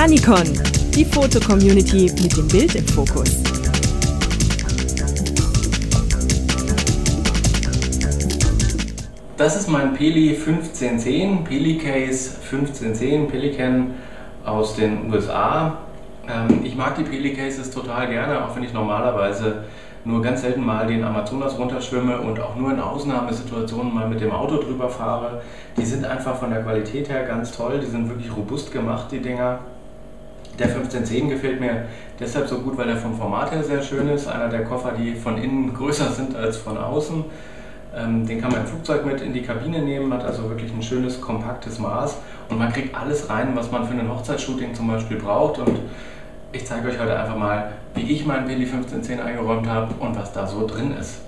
Canicon, die Foto-Community mit dem Bild im Fokus. Das ist mein Peli 1510, Peli Case 1510, Pelican aus den USA. Ähm, ich mag die Peli Cases total gerne, auch wenn ich normalerweise nur ganz selten mal den Amazonas runterschwimme und auch nur in Ausnahmesituationen mal mit dem Auto drüber fahre. Die sind einfach von der Qualität her ganz toll, die sind wirklich robust gemacht, die Dinger. Der 1510 gefällt mir deshalb so gut, weil er vom Format her sehr schön ist. Einer der Koffer, die von innen größer sind als von außen. Ähm, den kann man im Flugzeug mit in die Kabine nehmen, hat also wirklich ein schönes, kompaktes Maß und man kriegt alles rein, was man für ein Hochzeitsshooting zum Beispiel braucht. Und ich zeige euch heute einfach mal, wie ich meinen Peli 1510 eingeräumt habe und was da so drin ist.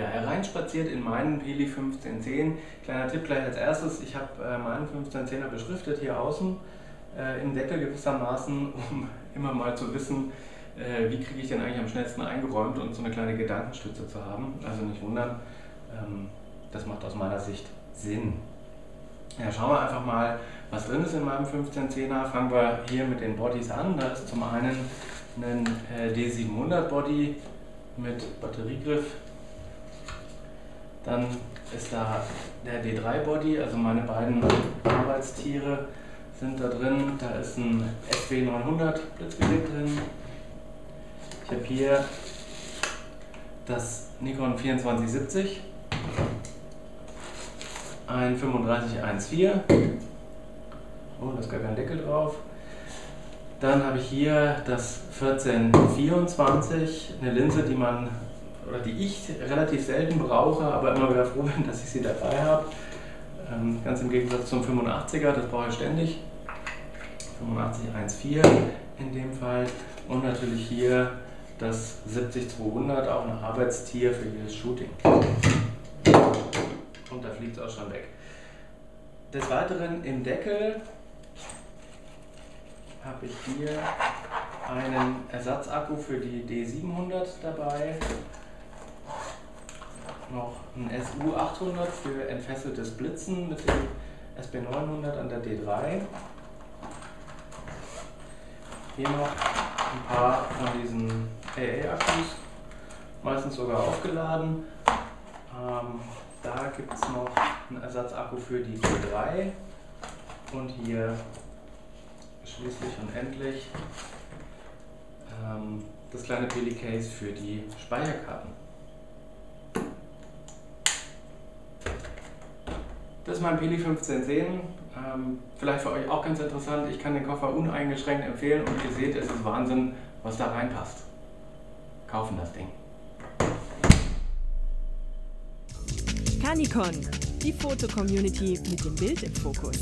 Ja, hereinspaziert in meinen Peli 1510. Kleiner Tipp gleich als erstes, ich habe äh, meinen 1510er beschriftet hier außen äh, im Deckel gewissermaßen, um immer mal zu wissen, äh, wie kriege ich denn eigentlich am schnellsten eingeräumt und so eine kleine Gedankenstütze zu haben. Also nicht wundern, ähm, das macht aus meiner Sicht Sinn. Ja, schauen wir einfach mal, was drin ist in meinem 1510er. Fangen wir hier mit den Bodies an. Da ist zum einen ein äh, D700 Body mit Batteriegriff. Dann ist da der D3 Body, also meine beiden Arbeitstiere sind da drin. Da ist ein SW900 Blitzgerät drin. Ich habe hier das Nikon 2470 ein 3514. Oh, da ist gar kein Deckel drauf. Dann habe ich hier das 1424, eine Linse, die man oder die ich relativ selten brauche, aber immer wieder froh bin, dass ich sie dabei habe. Ähm, ganz im Gegensatz zum 85er, das brauche ich ständig. 8514 in dem Fall. Und natürlich hier das 70200, auch ein Arbeitstier für jedes Shooting und da fliegt es auch schon weg. Des Weiteren im Deckel habe ich hier einen Ersatzakku für die D700 dabei, noch ein SU800 für entfesseltes Blitzen mit dem SB900 an der D3. Hier noch ein paar von diesen AA-Akkus, meistens sogar aufgeladen. Ähm, da gibt es noch einen Ersatzakku für die T3 und hier schließlich und endlich ähm, das kleine Billy Case für die Speicherkarten. Das ist mein Peli 1510. Ähm, vielleicht für euch auch ganz interessant. Ich kann den Koffer uneingeschränkt empfehlen und ihr seht, es ist Wahnsinn, was da reinpasst. Kaufen das Ding. Canicon, die Foto-Community mit dem Bild im Fokus.